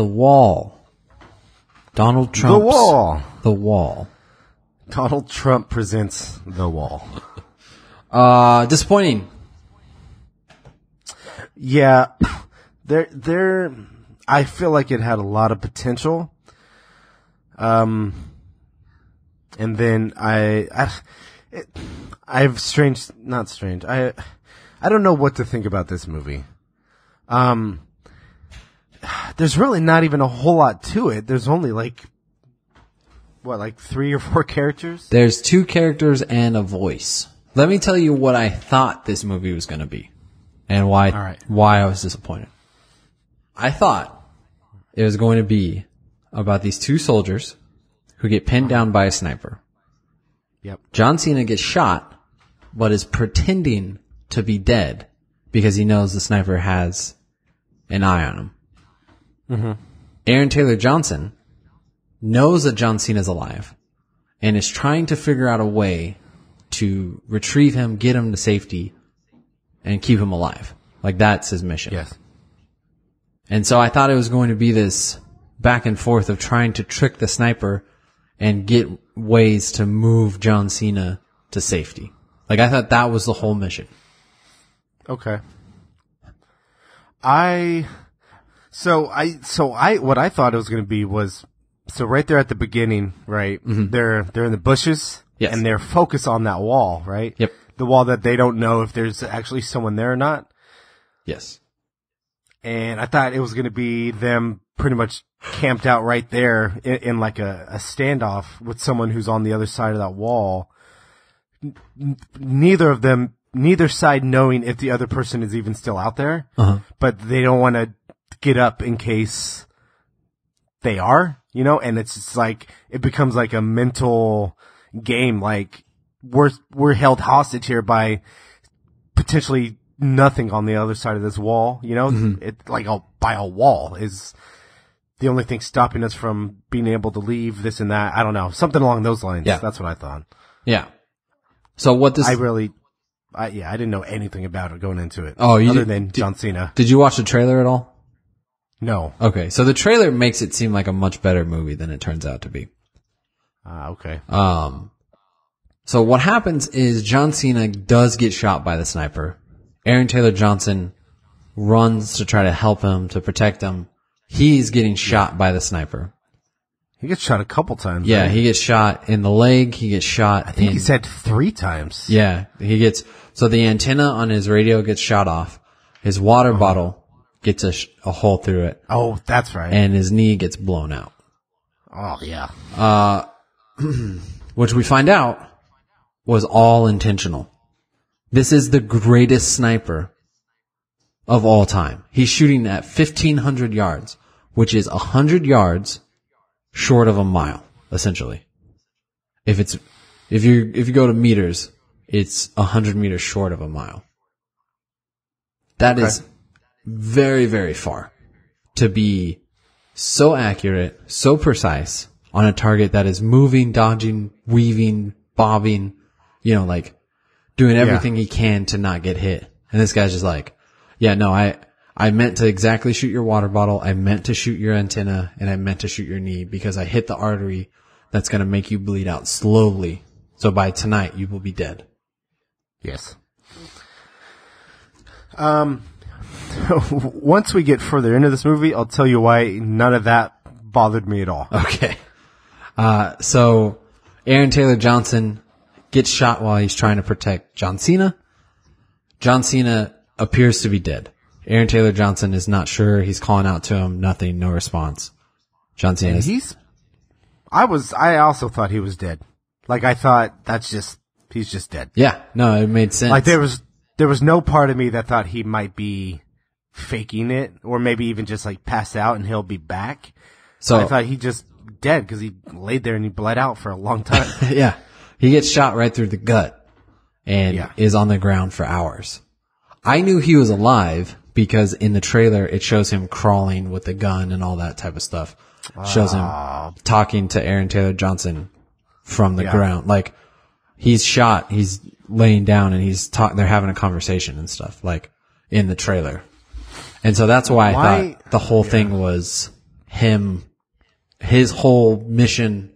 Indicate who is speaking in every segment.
Speaker 1: The Wall. Donald Trump.
Speaker 2: The Wall.
Speaker 1: The Wall.
Speaker 2: Donald Trump presents The Wall.
Speaker 1: Uh, disappointing.
Speaker 2: Yeah, there, there. I feel like it had a lot of potential. Um, and then I, I, it, I have strange, not strange. I, I don't know what to think about this movie. Um, there's really not even a whole lot to it. There's only like, what, like three or four characters?
Speaker 1: There's two characters and a voice. Let me tell you what I thought this movie was going to be and why,
Speaker 2: All right.
Speaker 1: why I was disappointed. I thought it was going to be about these two soldiers who get pinned down by a sniper.
Speaker 2: Yep.
Speaker 1: John Cena gets shot, but is pretending to be dead because he knows the sniper has an eye on him. Mm-hmm. Aaron Taylor Johnson knows that John Cena's alive and is trying to figure out a way to retrieve him, get him to safety, and keep him alive. Like that's his mission.
Speaker 2: Yes.
Speaker 1: And so I thought it was going to be this back and forth of trying to trick the sniper and get ways to move John Cena to safety. Like I thought that was the whole mission.
Speaker 2: Okay. I so I so I what I thought it was going to be was so right there at the beginning, right? They're they're in the bushes
Speaker 1: Mm-hmm. Yes.
Speaker 2: and they're focused on that wall, right?
Speaker 1: Yep.
Speaker 2: The wall that they don't know if there's actually someone there or not.
Speaker 1: Yes.
Speaker 2: And I thought it was going to be them pretty much camped out right there in, in like a, a standoff with someone who's on the other side of that wall. N- neither of them, neither side knowing if the other person is even still out there,
Speaker 1: Uh-huh.
Speaker 2: but they don't want to get up in case they are, you know, and it's like, it becomes like a mental game. Like we're, we're held hostage here by potentially nothing on the other side of this wall, you know, mm-hmm. it like a, by a wall is the only thing stopping us from being able to leave this and that. I don't know. Something along those lines.
Speaker 1: Yeah.
Speaker 2: That's what I thought.
Speaker 1: Yeah. So what this
Speaker 2: I really, I, yeah, I didn't know anything about it going into it.
Speaker 1: Oh, you
Speaker 2: other
Speaker 1: did-
Speaker 2: than
Speaker 1: did-
Speaker 2: John Cena.
Speaker 1: did you watch the trailer at all?
Speaker 2: No.
Speaker 1: Okay. So the trailer makes it seem like a much better movie than it turns out to be.
Speaker 2: Ah, okay.
Speaker 1: Um, so what happens is John Cena does get shot by the sniper. Aaron Taylor Johnson runs to try to help him to protect him. He's getting shot by the sniper.
Speaker 2: He gets shot a couple times.
Speaker 1: Yeah,
Speaker 2: right?
Speaker 1: he gets shot in the leg. He gets shot.
Speaker 2: I think
Speaker 1: in,
Speaker 2: he said three times.
Speaker 1: Yeah, he gets so the antenna on his radio gets shot off. His
Speaker 2: Uh-huh.
Speaker 1: water bottle gets a, sh- a hole through it,
Speaker 2: Oh, that's right.
Speaker 1: and his knee gets blown out.
Speaker 2: oh, yeah.
Speaker 1: Uh, which we find out was all intentional. This is the greatest sniper of all time. He's shooting at 1500 yards, which is 100 yards short of a mile, essentially. If it's, if you, if you go to meters, it's 100 meters short of a mile. That is very, very far to be so accurate, so precise on a target that is moving, dodging, weaving, bobbing, you know, like doing everything he can to not get hit. And this guy's just like, yeah, no, I, I meant to exactly shoot your water bottle. I meant to shoot your antenna and I meant to shoot your knee because I hit the artery that's going to make you bleed out slowly. So by tonight you will be dead.
Speaker 2: Yes. Um, once we get further into this movie, I'll tell you why none of that bothered me at all.
Speaker 1: Okay. Uh, so Aaron Taylor Johnson gets shot while he's trying to protect John Cena. John Cena appears to be dead. Aaron Taylor Johnson is not sure. He's calling out to him. Nothing. No response. John Cena is,
Speaker 2: He's, I was, I also thought he was dead. Like I thought that's just, he's just dead.
Speaker 1: yeah, no, it made sense.
Speaker 2: Like there was, there was no part of me that thought he might be faking it or maybe even just like pass out and he'll be back.
Speaker 1: so
Speaker 2: I thought he just dead because he laid there and he bled out for a long time.
Speaker 1: yeah, he gets shot right through the gut and
Speaker 2: Yeah.
Speaker 1: is on the ground for hours. I knew he was alive because in the trailer it shows him crawling with the gun and all that type of stuff. Shows him talking to Aaron Taylor Johnson from the
Speaker 2: Yeah.
Speaker 1: ground. Like he's shot, he's laying down and he's talking, they're having a conversation and stuff like in the trailer. And so that's why I thought the whole thing was him, his whole mission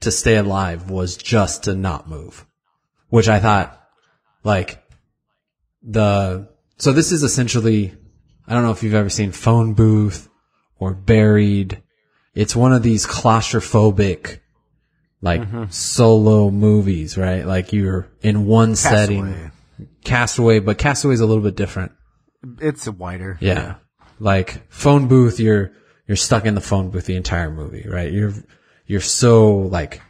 Speaker 1: to stay alive was just to not move, which I thought like the, so this is essentially, I don't know if you've ever seen phone booth or buried. It's one of these claustrophobic, like mm-hmm. solo movies, right? Like you're in one setting,
Speaker 2: Castaway.
Speaker 1: but Castaway, is a little bit different.
Speaker 2: It's a wider.
Speaker 1: Yeah. Like phone booth, you're, you're stuck in the phone booth the entire movie, right? You're, you're so like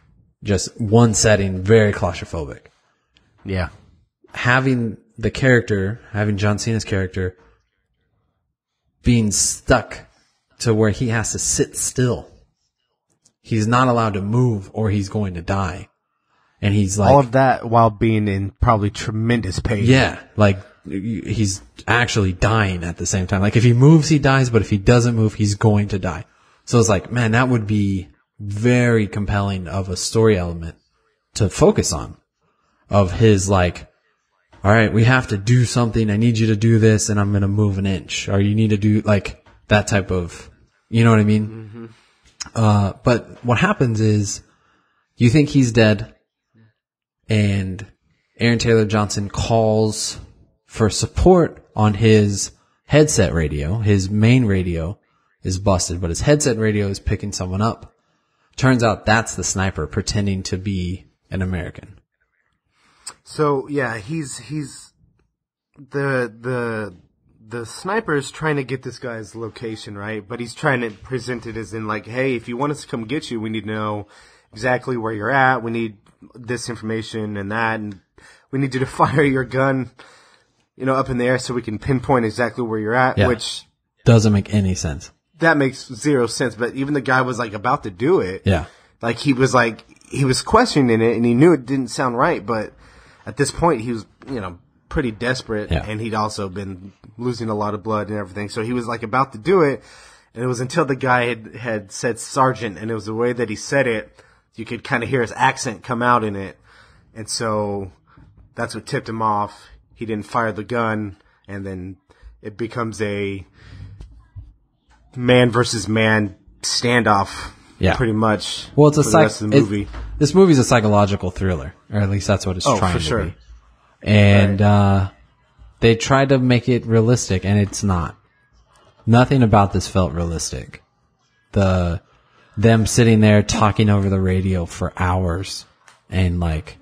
Speaker 1: just one setting, very claustrophobic.
Speaker 2: Yeah.
Speaker 1: Having the character, having John Cena's character being stuck to where he has to sit still. He's not allowed to move or he's going to die. And he's like,
Speaker 2: All of that while being in probably tremendous pain.
Speaker 1: Yeah, like he's actually dying at the same time. Like if he moves, he dies, but if he doesn't move, he's going to die. So it's like, man, that would be very compelling of a story element to focus on of his like, all right, we have to do something. I need you to do this and I'm going to move an inch or you need to do like that type of, you know what I mean? Uh, but what happens is you think he's dead and Aaron Taylor Johnson calls for support on his headset radio. His main radio is busted, but his headset radio is picking someone up. Turns out that's the sniper pretending to be an American.
Speaker 2: So yeah, he's he's the the the sniper is trying to get this guy's location right, but he's trying to present it as in like, hey, if you want us to come get you, we need to know exactly where you're at. We need this information and that, and we need you to fire your gun, you know, up in the air so we can pinpoint exactly where you're at.
Speaker 1: Yeah.
Speaker 2: Which
Speaker 1: Doesn't make any sense.
Speaker 2: that makes zero sense. But even the guy was like about to do it.
Speaker 1: Yeah.
Speaker 2: Like he was like he was questioning it and he knew it didn't sound right, but at this point he was, you know, pretty desperate
Speaker 1: Yeah.
Speaker 2: and he'd also been losing a lot of blood and everything. So he was like about to do it and it was until the guy had, had said sergeant and it was the way that he said it, you could kind of hear his accent come out in it. And so that's what tipped him off. He didn't fire the gun and then it becomes a man versus man standoff.
Speaker 1: Yeah.
Speaker 2: Pretty much.
Speaker 1: Well, it's a
Speaker 2: the
Speaker 1: psych-
Speaker 2: the
Speaker 1: it-
Speaker 2: movie.
Speaker 1: this movie's a psychological thriller, or at least that's what it's
Speaker 2: Oh,
Speaker 1: trying
Speaker 2: for
Speaker 1: to
Speaker 2: sure.
Speaker 1: be. And uh, they tried to make it realistic, and it's not. Nothing about this felt realistic. The them sitting there talking over the radio for hours and like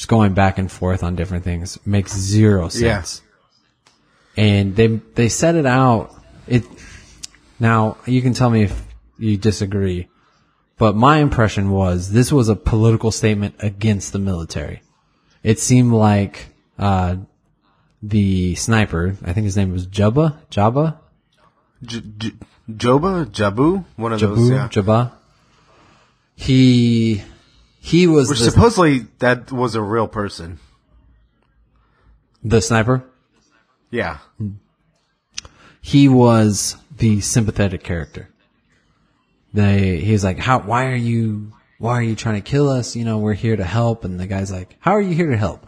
Speaker 1: just going back and forth on different things makes zero sense. Yeah. And they they set it out. It now you can tell me if you disagree, but my impression was this was a political statement against the military. It seemed like uh, the sniper, I think his name was Jabba, Jabba,
Speaker 2: J- J- Joba, Jabu, one of those.
Speaker 1: Jabu,
Speaker 2: Yeah.
Speaker 1: Jabba. He he was
Speaker 2: Which
Speaker 1: the,
Speaker 2: supposedly that was a real person.
Speaker 1: the sniper.
Speaker 2: Yeah.
Speaker 1: He was the sympathetic character. They he's like, how? Why are you? Why are you trying to kill us? You know, we're here to help. And the guy's like, How are you here to help?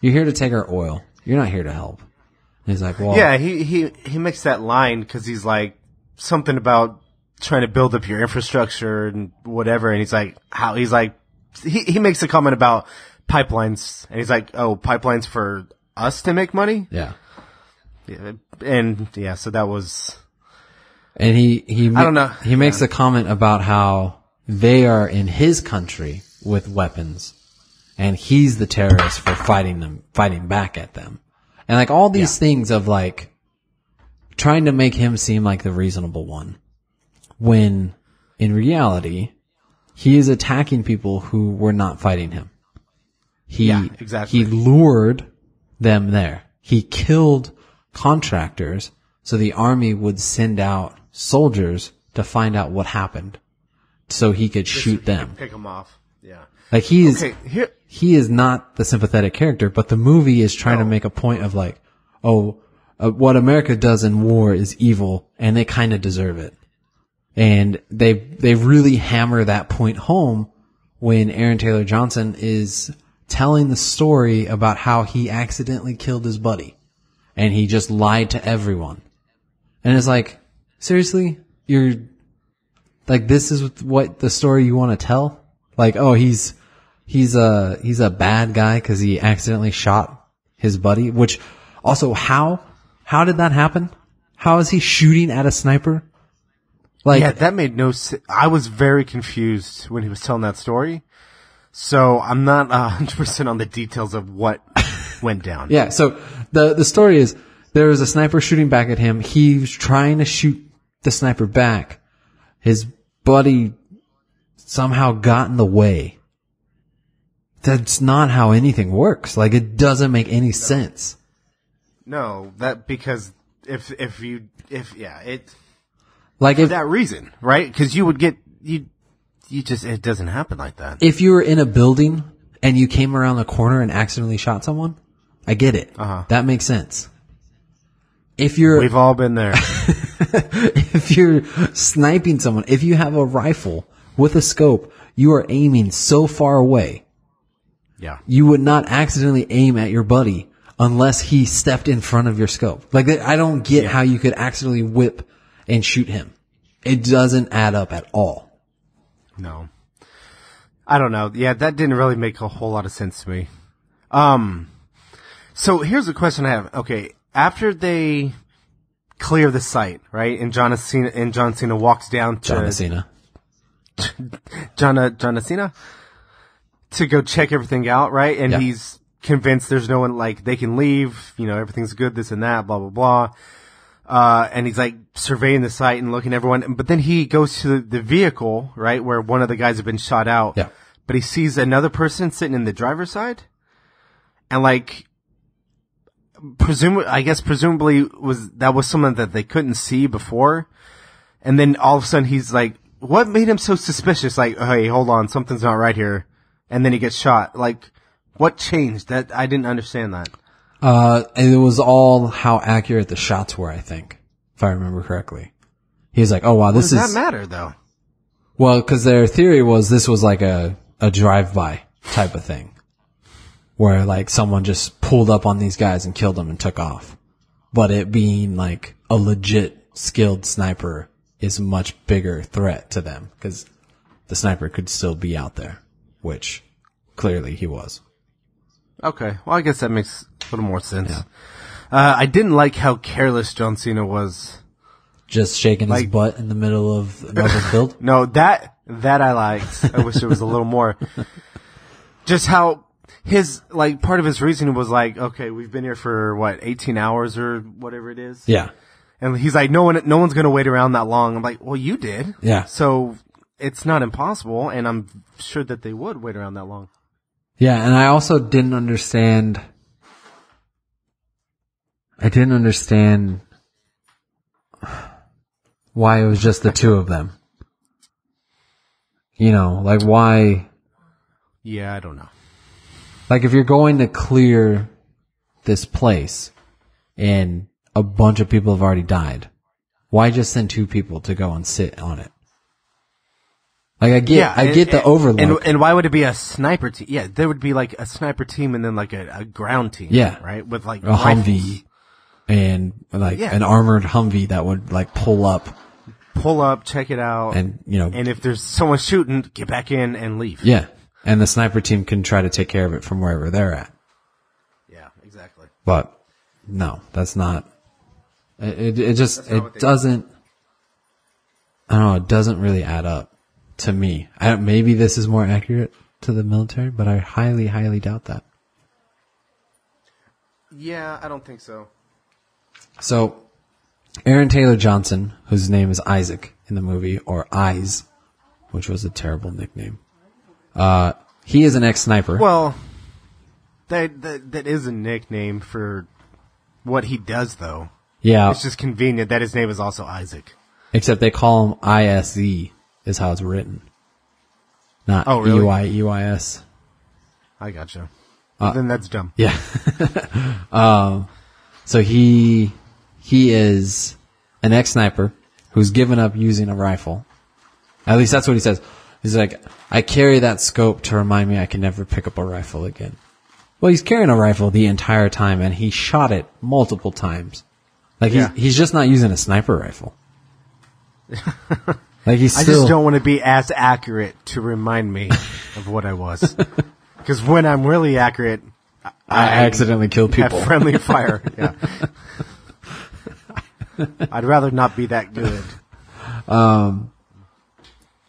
Speaker 1: You're here to take our oil. You're not here to help. And he's like, Well,
Speaker 2: Yeah, he, he, he makes that line because he's like something about trying to build up your infrastructure and whatever. And he's like, how, he's like, he, he makes a comment about pipelines and he's like, oh, pipelines for us to make money?
Speaker 1: yeah.
Speaker 2: Yeah, And yeah, so that was,
Speaker 1: And he he
Speaker 2: I don't know.
Speaker 1: He makes a comment about how they are in his country with weapons, and he's the terrorist for fighting them, fighting back at them, and like all these things of like trying to make him seem like the reasonable one, when in reality he is attacking people who were not fighting him. He
Speaker 2: Yeah, exactly.
Speaker 1: he lured them there. He killed contractors so the army would send out soldiers to find out what happened so he could shoot them.
Speaker 2: pick him off. Yeah.
Speaker 1: Like he is
Speaker 2: Okay, here,
Speaker 1: he is not the sympathetic character, but the movie is trying to make a point of like, oh, uh, what America does in war is evil and they kind of deserve it. And they, they really hammer that point home when Aaron Taylor Johnson is telling the story about how he accidentally killed his buddy and he just lied to everyone. And it's like, seriously, you're, Like this is what the story you want to tell? Like, oh, he's, he's a, he's a bad guy cause he accidentally shot his buddy, which also how, how did that happen? How is he shooting at a sniper? Like,
Speaker 2: Yeah, that made no sense. I was very confused when he was telling that story. So I'm not a hundred percent on the details of what went down.
Speaker 1: Yeah. So the the story is there was a sniper shooting back at him. He was trying to shoot the sniper back. His buddy somehow got in the way. That's not how anything works. Like it doesn't make any sense.
Speaker 2: No, that because if if you if yeah it
Speaker 1: Like
Speaker 2: for
Speaker 1: if
Speaker 2: that reason, right? Because you would get you you just it doesn't happen like that.
Speaker 1: if you were in a building and you came around the corner and accidentally shot someone, I get it.
Speaker 2: Uh-huh.
Speaker 1: That makes sense. If you're
Speaker 2: We've all been there.
Speaker 1: if you're sniping someone, if you have a rifle with a scope, you are aiming so far away.
Speaker 2: yeah.
Speaker 1: You would not accidentally aim at your buddy unless he stepped in front of your scope. Like I don't get how you could accidentally whip and shoot him. It doesn't add up at all.
Speaker 2: No. I don't know. Yeah, that didn't really make a whole lot of sense to me. Um, so here's a question I have. Okay, after they clear the site, right, and John Cena and John Cena walks down to
Speaker 1: John Cena.
Speaker 2: John John Cena to go check everything out, right? And
Speaker 1: Yeah.
Speaker 2: he's convinced there's no one like they can leave, you know, everything's good, this and that, blah blah blah. Uh, and he's like surveying the site and looking at everyone. But then he goes to the, the vehicle, right, where one of the guys had been shot out.
Speaker 1: Yeah.
Speaker 2: But he sees another person sitting in the driver's side, and like, presume I guess presumably was that was someone that they couldn't see before. And then all of a sudden he's like, what made him so suspicious? Like, hey, hold on, something's not right here. And then he gets shot. Like, what changed? That I didn't understand that.
Speaker 1: Uh, it was all how accurate the shots were, I think, if I remember correctly. He's like, oh wow, this
Speaker 2: Does
Speaker 1: is,
Speaker 2: that matter though?
Speaker 1: well, cause their theory was this was like a, a drive-by type of thing. Where like someone just pulled up on these guys and killed them and took off. But it being like a legit skilled sniper is a much bigger threat to them because the sniper could still be out there, which clearly he was.
Speaker 2: Okay, well I guess that makes a little more sense. Uh, I didn't like how careless John Cena was.
Speaker 1: Just shaking his butt in the middle of another build.
Speaker 2: No, that that I liked. I wish it was a little more. Just how his like part of his reasoning was like, okay, we've been here for what, eighteen hours or whatever it is.
Speaker 1: Yeah.
Speaker 2: And he's like, no one, no one's gonna wait around that long. I'm like, well, you did.
Speaker 1: Yeah.
Speaker 2: So it's not impossible, and I'm sure that they would wait around that long.
Speaker 1: Yeah, and I also didn't understand. I didn't understand why it was just the two of them. You know, like why,
Speaker 2: Yeah, I don't know.
Speaker 1: like if you're going to clear this place and a bunch of people have already died, why just send two people to go and sit on it? Like I get, I
Speaker 2: and-
Speaker 1: get the
Speaker 2: and-
Speaker 1: overlook.
Speaker 2: And, and why would it be a sniper team? Yeah, there would be like a sniper team and then like a, a ground team.
Speaker 1: Yeah.
Speaker 2: Right? With like
Speaker 1: a
Speaker 2: rifles.
Speaker 1: Humvee and like
Speaker 2: Yeah.
Speaker 1: an armored Humvee that would like pull up
Speaker 2: Pull up, check it out.
Speaker 1: and you know
Speaker 2: and if there's someone shooting, get back in and leave.
Speaker 1: yeah and the sniper team can try to take care of it from wherever they're at
Speaker 2: Yeah, exactly.
Speaker 1: but no that's not it it, it just it doesn't i don't know it doesn't really add up to me I, don't- maybe this is more accurate to the military but i highly highly doubt that
Speaker 2: Yeah, I don't think so.
Speaker 1: So, Aaron Taylor Johnson, whose name is Isaac in the movie, or Eyes, which was a terrible nickname. Uh, he is an ex-sniper.
Speaker 2: Well, that, that that is a nickname for what he does, though.
Speaker 1: yeah,
Speaker 2: It's just convenient that his name is also Isaac.
Speaker 1: except they call him ISE, is how it's written. Not
Speaker 2: Oh, really? I gotcha.
Speaker 1: Uh,
Speaker 2: then that's dumb.
Speaker 1: Yeah. um, so he, he is an ex-sniper who's given up using a rifle. At least that's what he says. He's like, I carry that scope to remind me I can never pick up a rifle again. Well, he's carrying a rifle the entire time and he shot it multiple times. Like
Speaker 2: Yeah.
Speaker 1: he's, he's just not using a sniper rifle. Like he's
Speaker 2: I just don't want to be as accurate to remind me of what I was. Because when I'm really accurate,
Speaker 1: I accidentally kill
Speaker 2: have
Speaker 1: people.
Speaker 2: friendly fire. Yeah. I'd rather not be that good.
Speaker 1: Um,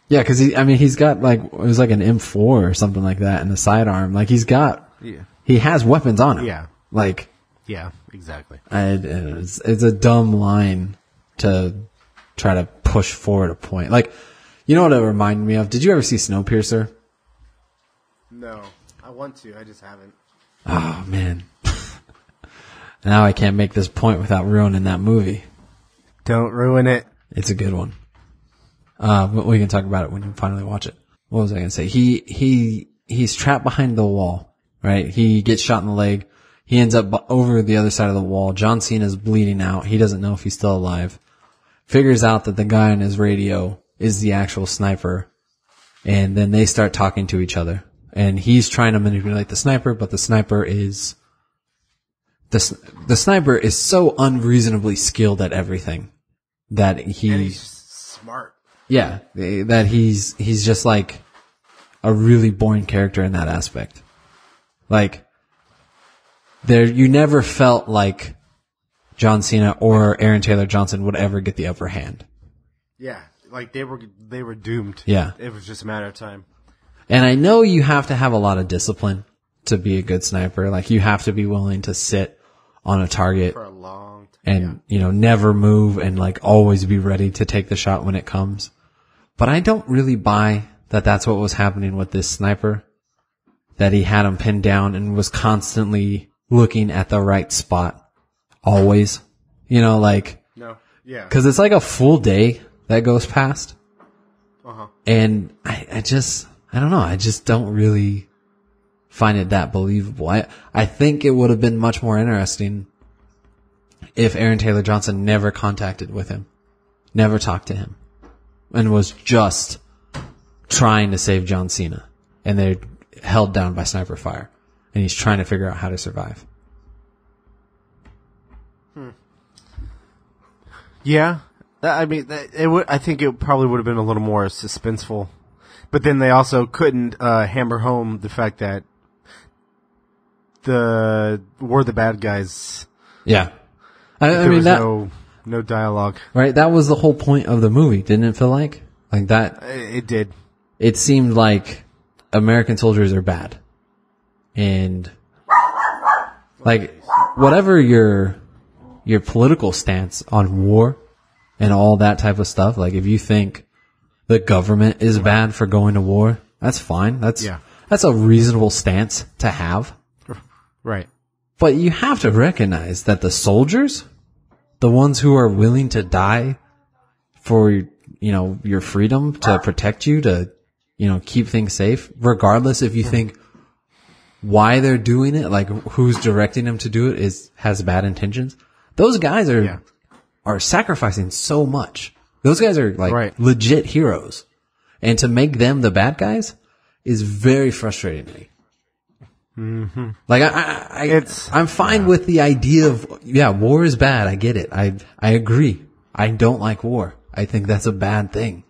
Speaker 1: Yeah, because he. I mean, he's got like it was like an M4 or something like that in the sidearm. Like he's got.
Speaker 2: Yeah.
Speaker 1: He has weapons on him.
Speaker 2: Yeah.
Speaker 1: Like
Speaker 2: Yeah, exactly.
Speaker 1: I, it's, it's a dumb line to try to push forward a point. Like, you know what it reminded me of? Did you ever see Snowpiercer?
Speaker 2: No, I want to. I just haven't.
Speaker 1: Oh man. now I can't make this point without ruining that movie.
Speaker 2: Don't ruin it.
Speaker 1: It's a good one. Uh, but we can talk about it when you finally watch it. What was I gonna say? He, he, he's trapped behind the wall, right? He gets shot in the leg. He ends up over the other side of the wall. John Cena's bleeding out. He doesn't know if he's still alive. Figures out that the guy on his radio is the actual sniper. And then they start talking to each other. And he's trying to manipulate the sniper, but the sniper is, the, the sniper is so unreasonably skilled at everything that he,
Speaker 2: he's smart.
Speaker 1: yeah, that he's he's just like a really boring character in that aspect. Like there you never felt like John Cena or Aaron Taylor Johnson would ever get the upper hand.
Speaker 2: Yeah, like they were they were doomed.
Speaker 1: Yeah.
Speaker 2: it was just a matter of time.
Speaker 1: And I know you have to have a lot of discipline to be a good sniper. Like you have to be willing to sit on a target
Speaker 2: For a long time.
Speaker 1: and you know never move and like always be ready to take the shot when it comes. But I don't really buy that that's what was happening with this sniper. That he had him pinned down and was constantly looking at the right spot. Always. You know, like,
Speaker 2: No, yeah,
Speaker 1: cause it's like a full day that goes past.
Speaker 2: uh-huh.
Speaker 1: And I, I just, I don't know. I just don't really find it that believable. I, I think it would have been much more interesting if Aaron Taylor Johnson never contacted with him, never talked to him, and was just trying to save John Cena. And they're held down by sniper fire. And he's trying to figure out how to survive. Hmm.
Speaker 2: Yeah, that, I mean, that, it would. I think it probably would have been a little more suspenseful, but then they also couldn't uh, hammer home the fact that the were the bad guys.
Speaker 1: Yeah. I, I mean,
Speaker 2: was
Speaker 1: that,
Speaker 2: no no dialogue.
Speaker 1: right? That was the whole point of the movie, didn't it feel like? Like that,
Speaker 2: it did.
Speaker 1: it seemed like American soldiers are bad. And like whatever your your political stance on war and all that type of stuff, like if you think the government is bad for going to war, that's fine. That's
Speaker 2: Yeah.
Speaker 1: that's a reasonable stance to have.
Speaker 2: Right.
Speaker 1: But you have to recognize that the soldiers, the ones who are willing to die for, you know, your freedom to protect you, to, you know, keep things safe, regardless if you think why they're doing it, like who's directing them to do it is, has bad intentions. Those guys are,
Speaker 2: Yeah.
Speaker 1: are sacrificing so much. Those guys are like
Speaker 2: Right.
Speaker 1: legit heroes. And to make them the bad guys is very frustrating to me. Mm-hmm. Like I, I, I
Speaker 2: It's-
Speaker 1: I'm fine with the idea of yeah, war is bad. I get it. I I agree. I don't like war. I think that's a bad thing.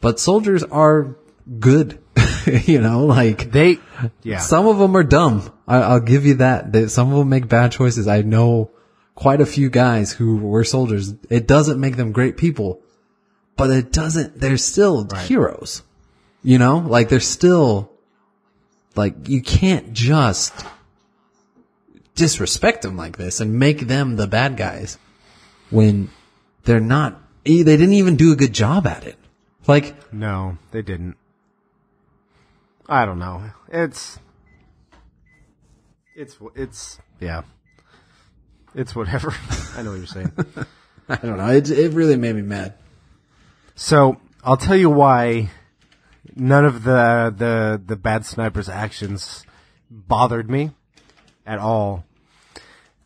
Speaker 1: But soldiers are good. you know, like
Speaker 2: They. Yeah.
Speaker 1: some of them are dumb. I, I'll give you that. That some of them make bad choices. I know quite a few guys who were soldiers. It doesn't make them great people, but it doesn't. They're still heroes. You know, like they're still like you can't just disrespect them like this and make them the bad guys when they're not. They didn't even do a good job at it. Like
Speaker 2: No, they didn't. I don't know. It's it's it's yeah. It's whatever. I know what you're saying.
Speaker 1: I don't know. It it really made me mad.
Speaker 2: So I'll tell you why none of the the the bad sniper's actions bothered me at all.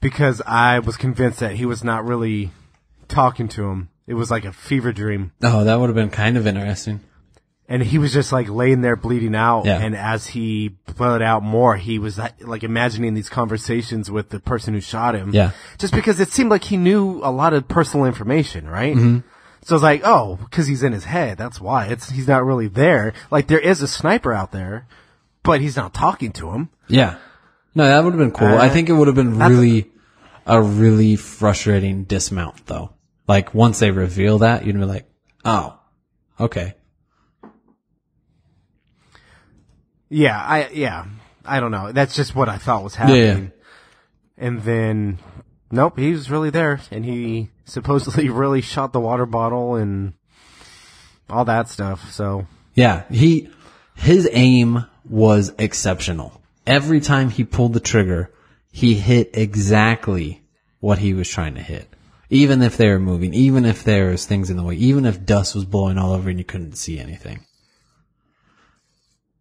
Speaker 2: Because I was convinced that he was not really talking to him. It was like a fever dream.
Speaker 1: Oh, that would have been kind of interesting.
Speaker 2: and he was just like laying there bleeding out.
Speaker 1: Yeah.
Speaker 2: And as he bled out more, he was like, imagining these conversations with the person who shot him.
Speaker 1: Yeah.
Speaker 2: Just because it seemed like he knew a lot of personal information, right?
Speaker 1: Mm-hmm.
Speaker 2: So it's like, oh, because he's in his head. That's why. It's he's not really there. Like there is a sniper out there, but he's not talking to him.
Speaker 1: Yeah. No, that would have been cool. I uh, think it would have been really a really frustrating dismount though. Like once they reveal that, you'd be like, oh, okay.
Speaker 2: Yeah, I yeah, I don't know. That's just what I thought was
Speaker 1: Yeah,
Speaker 2: happening.
Speaker 1: yeah.
Speaker 2: And then, nope, he was really there, and he supposedly really shot the water bottle and all that stuff. So
Speaker 1: Yeah, he, his aim was exceptional. Every time he pulled the trigger, he hit exactly what he was trying to hit. Even if they were moving, even if there was things in the way, even if dust was blowing all over and you couldn't see anything.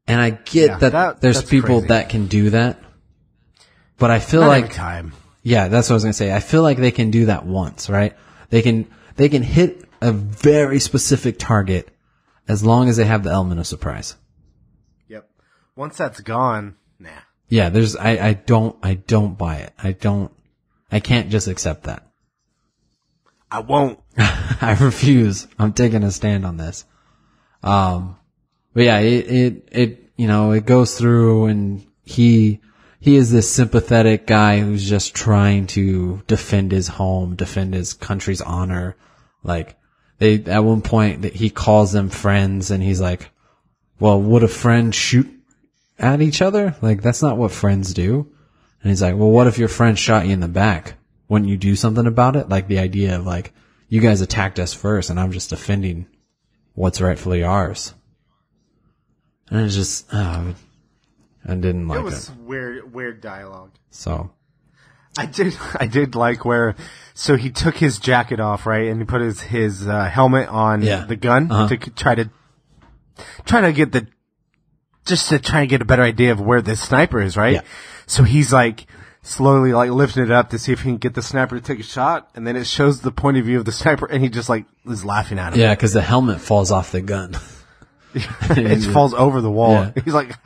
Speaker 1: And I get
Speaker 2: Yeah,
Speaker 1: that,
Speaker 2: that-
Speaker 1: there's people
Speaker 2: crazy.
Speaker 1: that can do that, but I feel
Speaker 2: not
Speaker 1: like
Speaker 2: time.
Speaker 1: Yeah, that's what I was gonna say. I feel like they can do that once, right? They can they can hit a very specific target as long as they have the element of surprise.
Speaker 2: Yep. Once that's gone, nah.
Speaker 1: Yeah, there's I, I don't I don't buy it. I don't I can't just accept that.
Speaker 2: I won't.
Speaker 1: I refuse. I'm taking a stand on this. Um, but yeah, it, it, it, you know, it goes through and he, he is this sympathetic guy who's just trying to defend his home, defend his country's honor. Like they, at one point that he calls them friends and he's like, well, would a friend shoot at each other? Like that's not what friends do. And he's like, well, what if your friend shot you in the back? Wouldn't you do something about it? Like the idea of like, you guys attacked us first and I'm just defending what's rightfully ours. And it's just, oh, I didn't like
Speaker 2: It
Speaker 1: it.
Speaker 2: was weird, weird dialogue.
Speaker 1: So,
Speaker 2: I did, I did like where, so he took his jacket off, right, and he put his his uh, helmet on
Speaker 1: Yeah.
Speaker 2: the gun
Speaker 1: Uh-huh.
Speaker 2: to c- try to try to get the just to try and get a better idea of where this sniper is, right?
Speaker 1: Yeah.
Speaker 2: So he's like slowly like lifting it up to see if he can get the sniper to take a shot, and then it shows the point of view of the sniper, and he just like is laughing at him.
Speaker 1: yeah, cause the helmet falls off the gun.
Speaker 2: it falls over the wall.
Speaker 1: Yeah.
Speaker 2: He's like,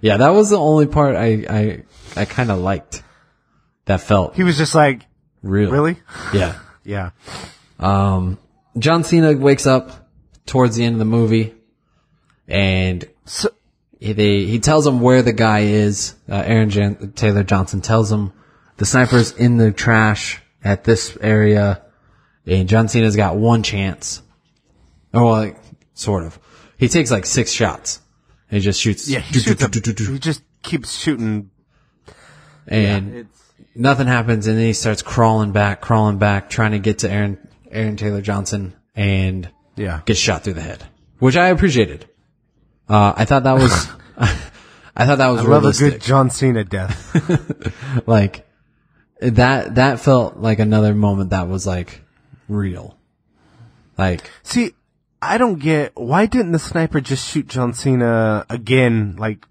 Speaker 1: yeah, that was the only part I, I, I kind of liked. That felt
Speaker 2: he was just like,
Speaker 1: real.
Speaker 2: really?
Speaker 1: Yeah.
Speaker 2: Yeah.
Speaker 1: Um, John Cena wakes up towards the end of the movie and
Speaker 2: So
Speaker 1: he, they, he tells him where the guy is. Uh, Aaron Jan- Taylor Johnson tells him the sniper's in the trash at this area, and John Cena's got one chance. Oh, well, like, sort of. He takes like six shots. And he just shoots.
Speaker 2: yeah, he shoots a, he just keeps shooting.
Speaker 1: and
Speaker 2: It's
Speaker 1: nothing happens, and then he starts crawling back, crawling back, trying to get to Aaron Aaron Taylor Johnson, and
Speaker 2: yeah.
Speaker 1: gets shot through the head, which I appreciated. Uh, I thought that was, I thought that was
Speaker 2: I love a good John Cena death.
Speaker 1: like that, that felt like another moment that was like real. Like,
Speaker 2: See, I don't get why didn't the sniper just shoot John Cena again, like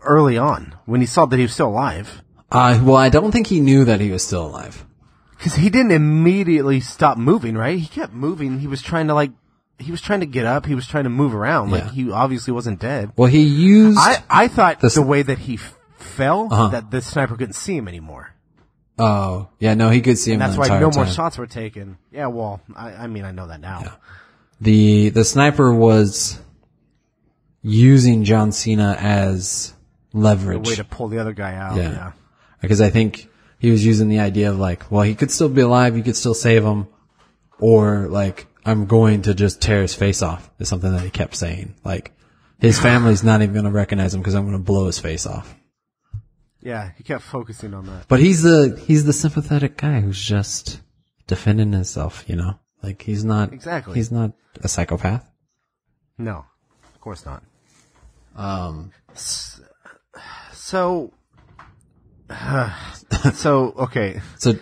Speaker 2: early on when he saw that he was still alive?
Speaker 1: uh, well, I don't think he knew that he was still alive.
Speaker 2: Because he didn't immediately stop moving, right? He kept moving. He was trying to like, he was trying to get up. He was trying to move around. Like
Speaker 1: Yeah.
Speaker 2: he obviously wasn't dead.
Speaker 1: Well, he used,
Speaker 2: I I thought
Speaker 1: The
Speaker 2: the way that he f- fell
Speaker 1: Uh-huh.
Speaker 2: that the sniper couldn't see him anymore.
Speaker 1: oh, yeah, no, he could see him
Speaker 2: That's
Speaker 1: the
Speaker 2: why no
Speaker 1: time.
Speaker 2: more shots were taken. Yeah, well, I, I mean, I know that now.
Speaker 1: The, the sniper was using John Cena as leverage.
Speaker 2: A way to pull the other guy out.
Speaker 1: Yeah.
Speaker 2: yeah.
Speaker 1: Because I think he was using the idea of like, well, he could still be alive, you could still save him, or like, I'm going to just tear his face off is something that he kept saying. Like, his family's not even going to recognize him because I'm going to blow his face off.
Speaker 2: Yeah, he kept focusing on that.
Speaker 1: But he's the, he's the sympathetic guy who's just defending himself, you know? Like, he's not,
Speaker 2: Exactly.
Speaker 1: he's not a psychopath.
Speaker 2: No, of course not.
Speaker 1: Um,
Speaker 2: So, so okay,
Speaker 1: so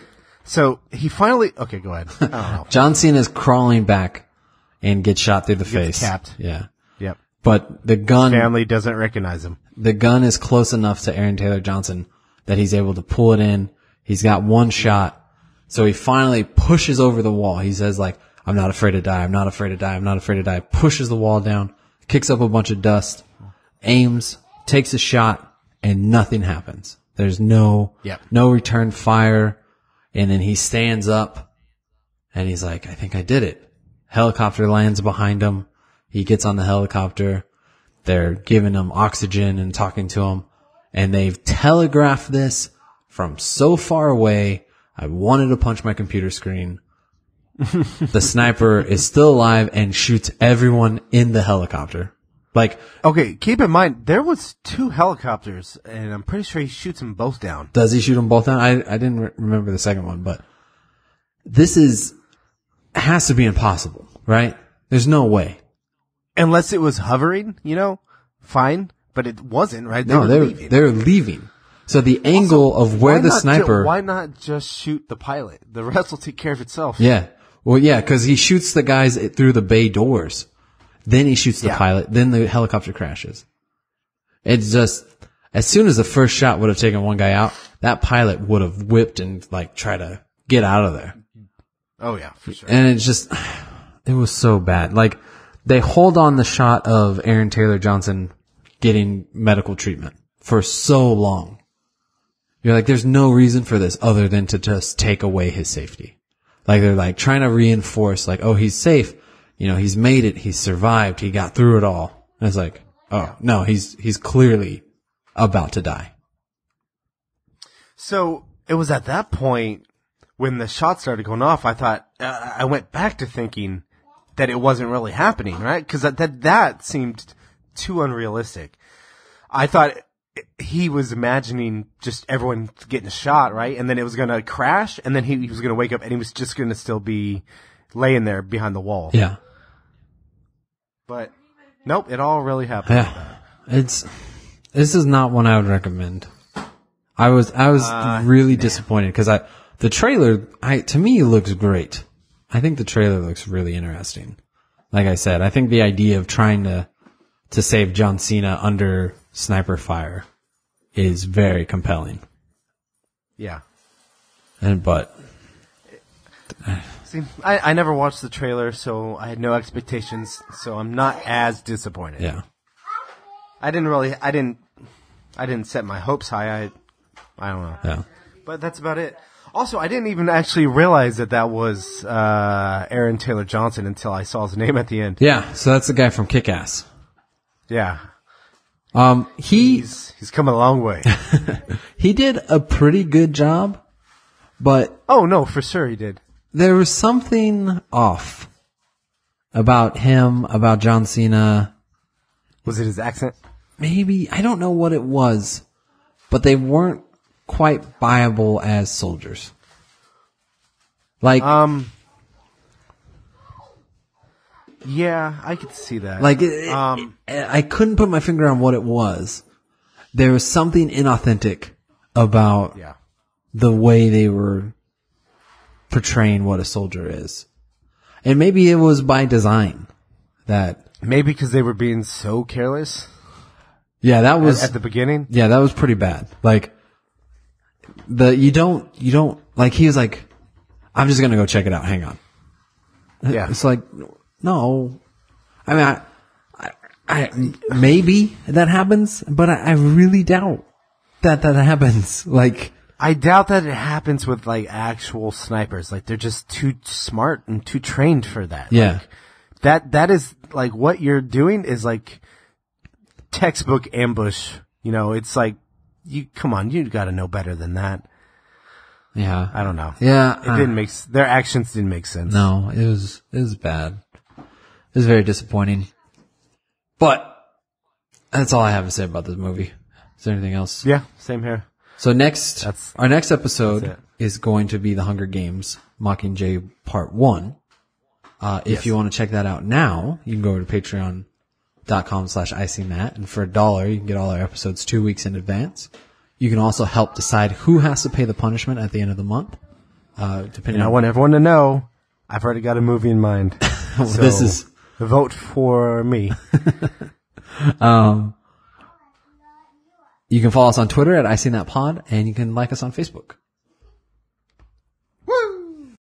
Speaker 2: so he finally. Okay, go ahead. I don't know.
Speaker 1: John Cena's crawling back and gets shot through the
Speaker 2: Gets
Speaker 1: face.
Speaker 2: capped.
Speaker 1: Yeah.
Speaker 2: Yep.
Speaker 1: But the gun,
Speaker 2: Family doesn't recognize him.
Speaker 1: the gun is close enough to Aaron Taylor Johnson that he's able to pull it in. He's got one shot. So he finally pushes over the wall. He says like, I'm not afraid to die. I'm not afraid to die. I'm not afraid to die. Pushes the wall down, kicks up a bunch of dust, aims, takes a shot, and nothing happens. There's no,
Speaker 2: Yep.
Speaker 1: no return fire. And then he stands up And he's like, I think I did it. Helicopter lands behind him. He gets on the helicopter. They're giving him oxygen and talking to him. And they've telegraphed this from so far away. I wanted to punch my computer screen. the sniper is still alive and shoots everyone in the helicopter. Like,
Speaker 2: Okay, keep in mind there was two helicopters, and I'm pretty sure he shoots them both down.
Speaker 1: does he shoot them both down? I, I didn't re- remember the second one, but this is, has to be impossible, right? There's no way.
Speaker 2: Unless it was hovering, you know, fine, but it wasn't, right? They
Speaker 1: No, they're,
Speaker 2: leaving.
Speaker 1: they're leaving. So the angle of where the
Speaker 2: not ju-
Speaker 1: sniper,
Speaker 2: why not just shoot the pilot? The rest will take care of itself.
Speaker 1: yeah. Well, yeah, cause he shoots the guys through the bay doors. Then he shoots the
Speaker 2: Yeah.
Speaker 1: pilot. Then the helicopter crashes. It's just, as soon as the first shot would have taken one guy out, that pilot would have whipped and like try to get out of there.
Speaker 2: Oh yeah, for sure.
Speaker 1: And it's just, it was so bad. Like, they hold on the shot of Aaron Taylor Johnson getting medical treatment for so long. You're like, there's no reason for this other than to just take away his safety. Like, they're like trying to reinforce, like, oh, he's safe. You know, he's made it. He's survived. He got through it all. And it's like, oh, no, he's, he's clearly about to die.
Speaker 2: So it was at that point when the shot started going off. I thought uh, I went back to thinking that it wasn't really happening, right? Because that, that that seemed too unrealistic. I thought he was imagining just everyone getting a shot, right? And then it was going to crash, and then he, he was going to wake up, and he was just going to still be laying there behind the wall.
Speaker 1: Yeah.
Speaker 2: But nope, it all really happened.
Speaker 1: Yeah. It's, this is not one I would recommend. I was, I was ah, really disappointed because I, the trailer, I, to me looks great. I think the trailer looks really interesting. Like I said, I think the idea of trying to, to save John Cena under sniper fire is very compelling.
Speaker 2: Yeah.
Speaker 1: And, but,
Speaker 2: See, I, I never watched the trailer, so I had no expectations. So I'm not as disappointed.
Speaker 1: yeah.
Speaker 2: I didn't really, I didn't, I didn't set my hopes high. I, I don't know.
Speaker 1: Yeah.
Speaker 2: But that's about it. Also, I didn't even actually realize that that was uh, Aaron Taylor Johnson until I saw his name at the end.
Speaker 1: Yeah. So that's the guy from Kick Ass.
Speaker 2: Yeah,
Speaker 1: Um, he,
Speaker 2: he's he's come a long way.
Speaker 1: he did a pretty good job, but
Speaker 2: oh no, for sure he did.
Speaker 1: there was something off about him, about John Cena.
Speaker 2: Was it his accent?
Speaker 1: Maybe, I don't know what it was, but they weren't quite viable as soldiers. Like,
Speaker 2: Um. Yeah, I could see that.
Speaker 1: like, it, it-
Speaker 2: um,
Speaker 1: I couldn't put my finger on what it was. There was something inauthentic about
Speaker 2: yeah,
Speaker 1: the way they were portraying what a soldier is. And maybe it was by design that,
Speaker 2: maybe because they were being so careless
Speaker 1: yeah, that was,
Speaker 2: at the beginning.
Speaker 1: Yeah, that was pretty bad. Like the you don't you don't like he was like, I'm just gonna go check it out. Hang on.
Speaker 2: Yeah,
Speaker 1: It's like no. I mean, I, I, I maybe that happens, but I, I really doubt that that happens. Like
Speaker 2: I doubt that it happens with like actual snipers. Like they're just too smart and too trained for that.
Speaker 1: yeah,
Speaker 2: Like, that that is like what you're doing is like textbook ambush. You know, it's like you come on, you got to know better than that.
Speaker 1: yeah,
Speaker 2: I don't know.
Speaker 1: yeah.
Speaker 2: It
Speaker 1: uh,
Speaker 2: didn't make s- their actions didn't make sense.
Speaker 1: No, it was it was bad. It was very disappointing. But that's all I have to say about this movie. Is there anything else?
Speaker 2: Yeah, same here.
Speaker 1: So next,
Speaker 2: That's-
Speaker 1: our next episode is going to be the Hunger Games Mockingjay Part One. Uh, if
Speaker 2: Yes.
Speaker 1: you want to check that out now, you can go over to patreon.com slash iseenthat. And for a dollar, you can get all our episodes two weeks in advance. You can also help decide who has to pay the punishment at the end of the month. Uh, depending
Speaker 2: And I want everyone to know I've already got a movie in mind.
Speaker 1: Well,
Speaker 2: So,
Speaker 1: this is,
Speaker 2: vote for me.
Speaker 1: Um, you can follow us on Twitter at iseenthatpod and you can like us on Facebook.